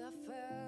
I fell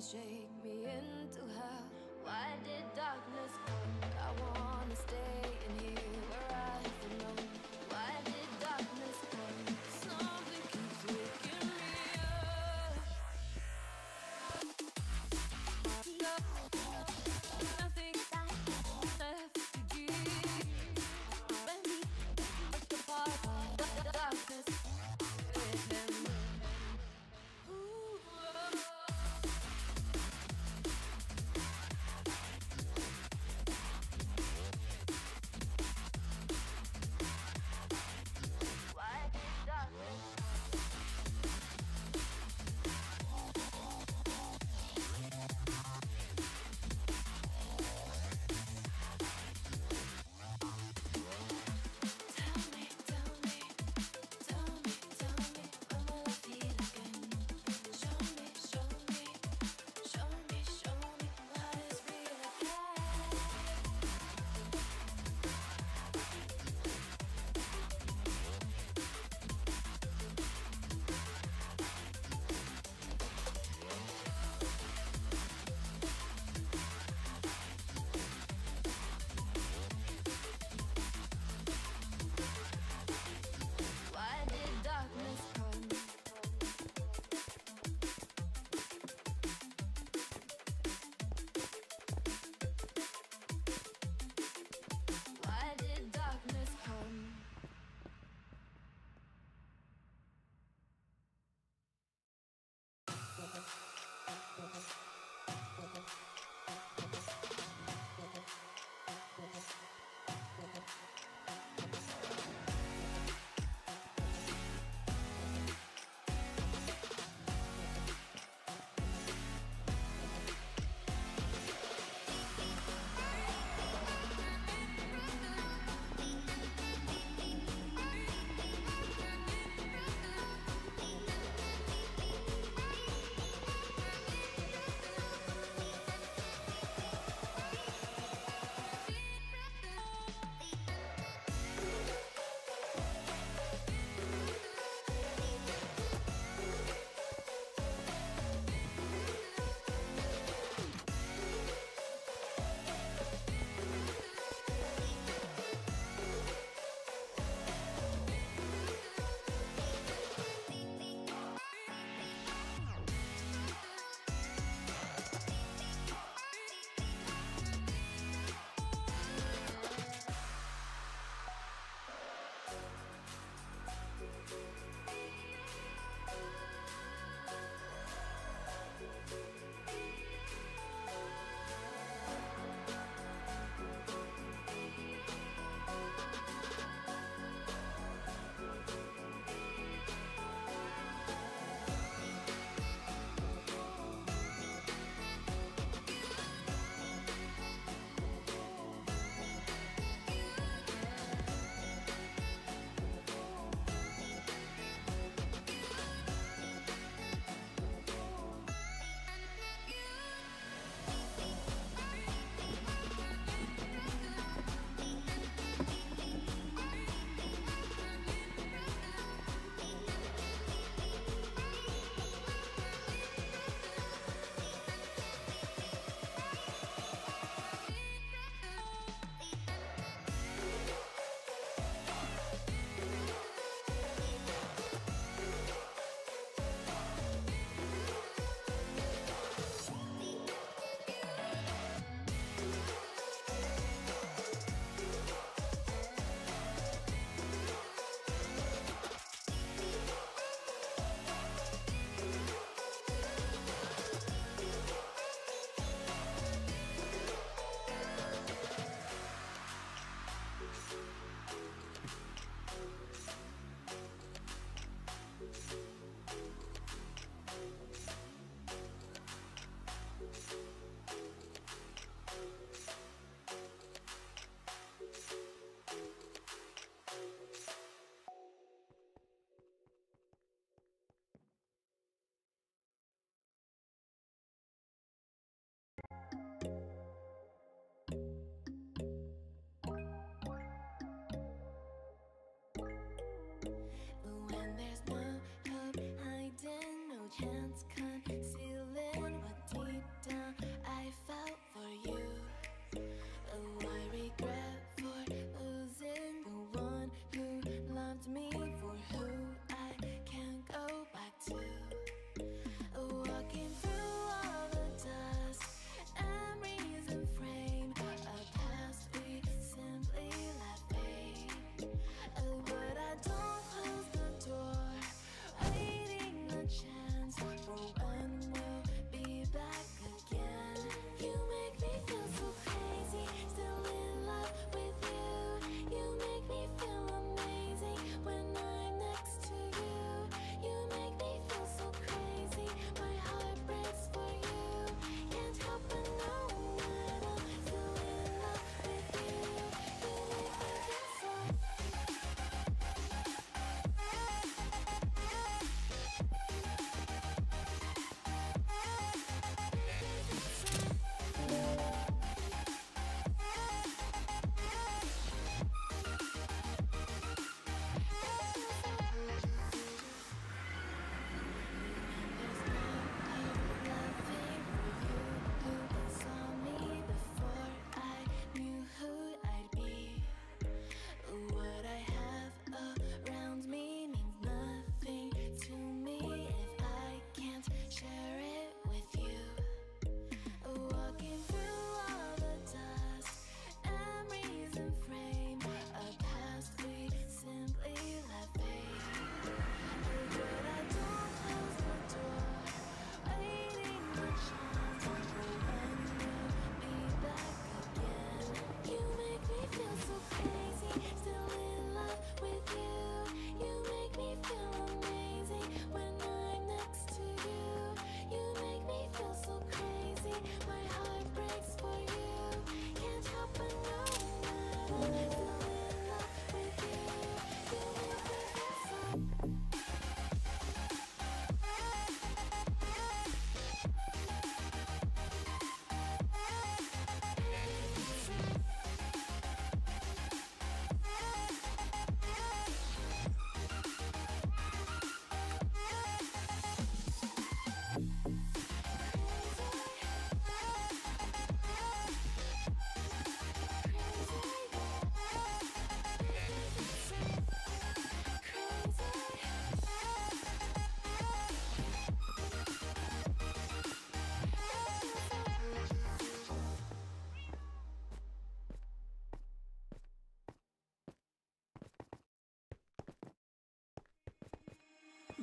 Shake me into hell. Why did darkness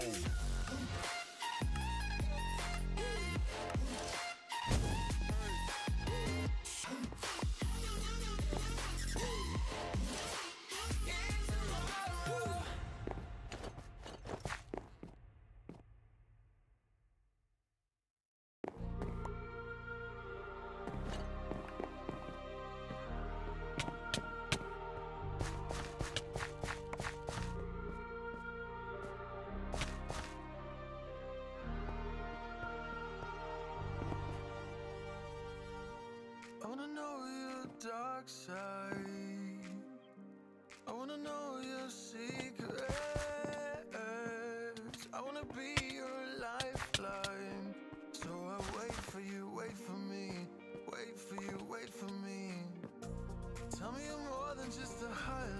Whoa. I wanna know your secrets. I wanna be your lifeline. So I wait for you, wait for me, wait for you, wait for me. Tell me you're more than just a highlight.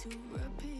to repeat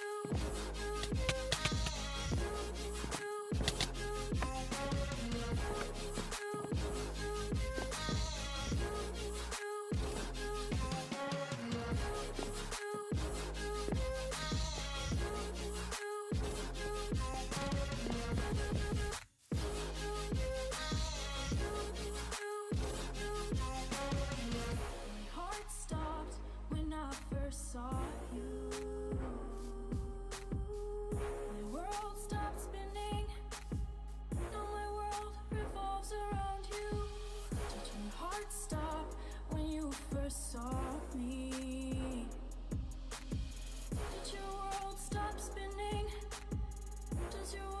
your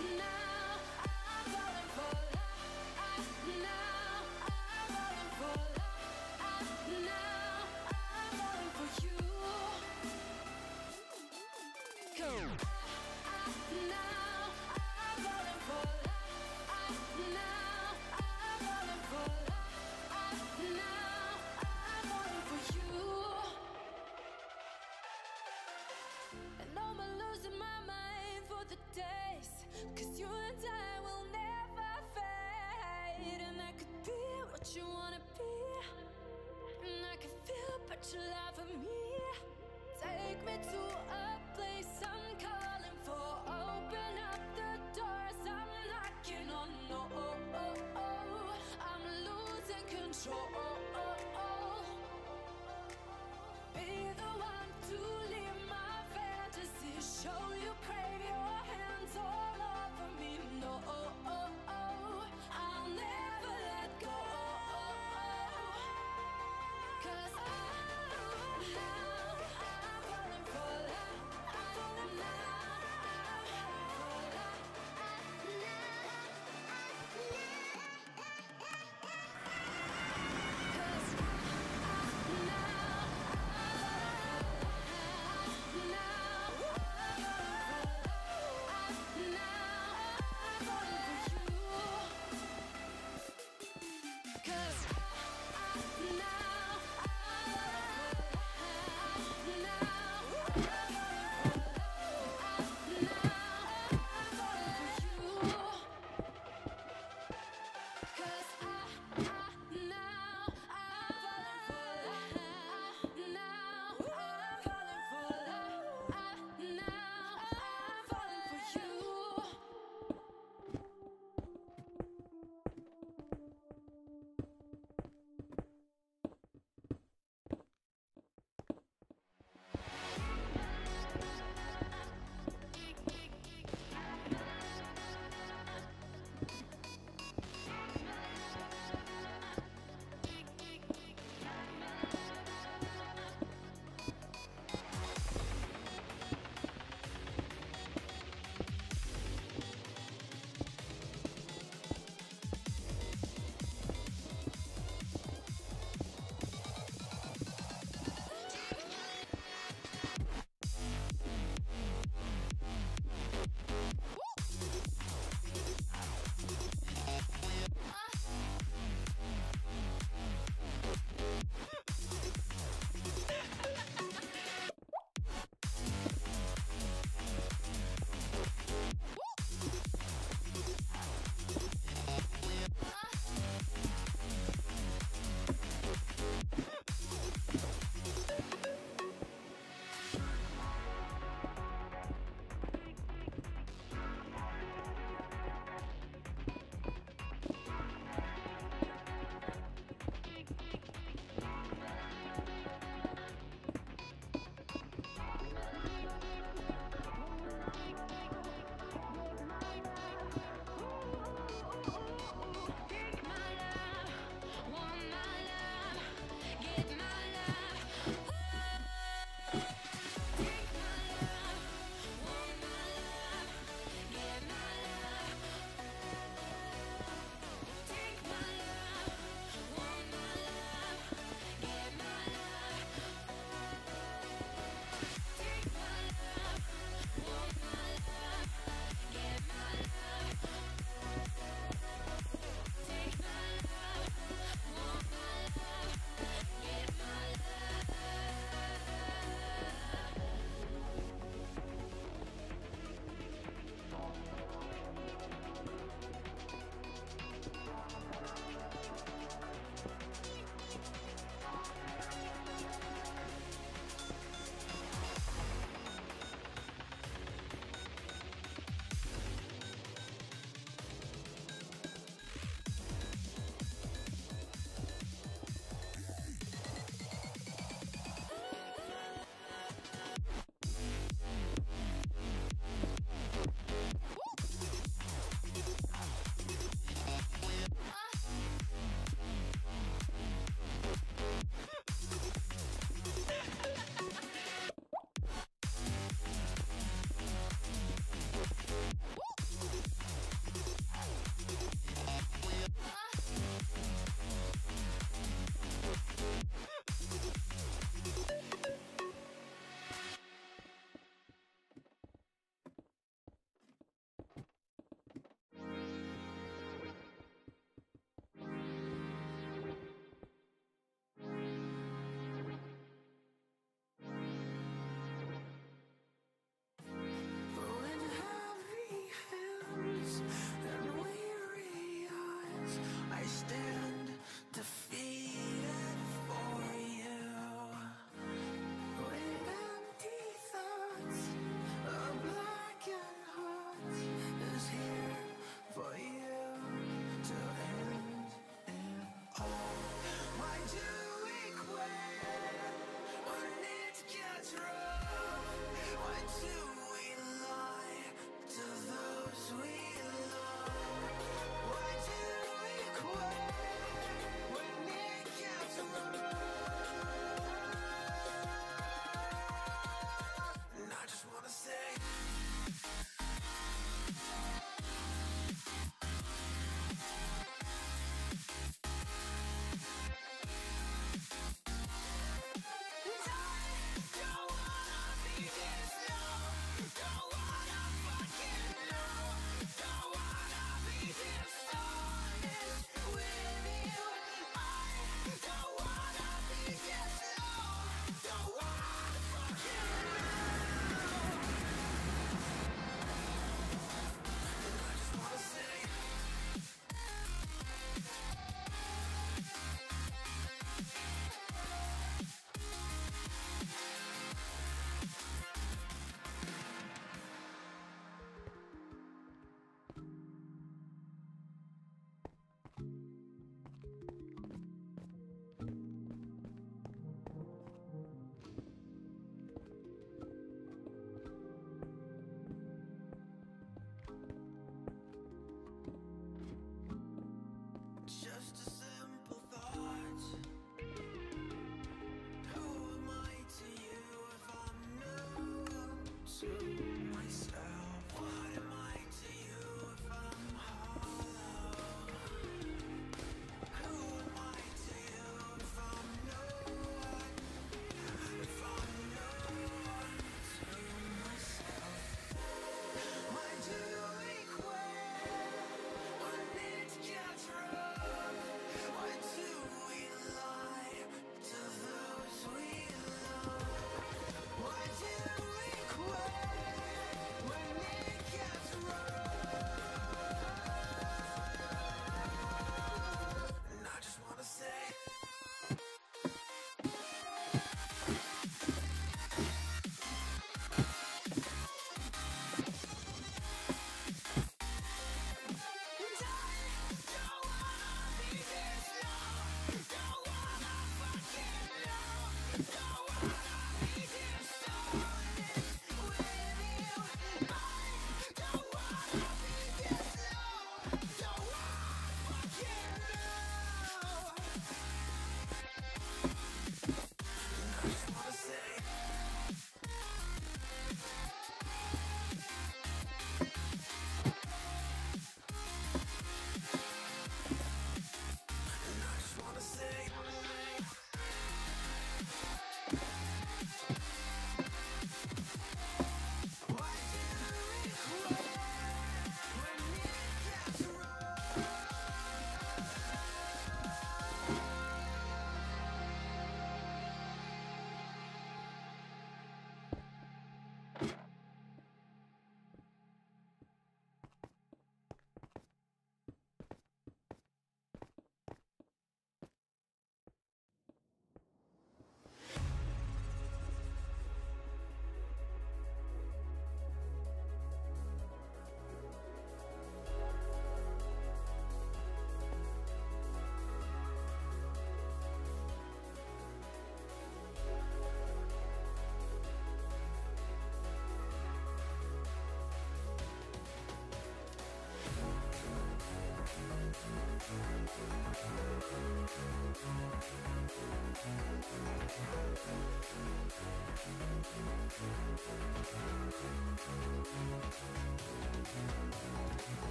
Now.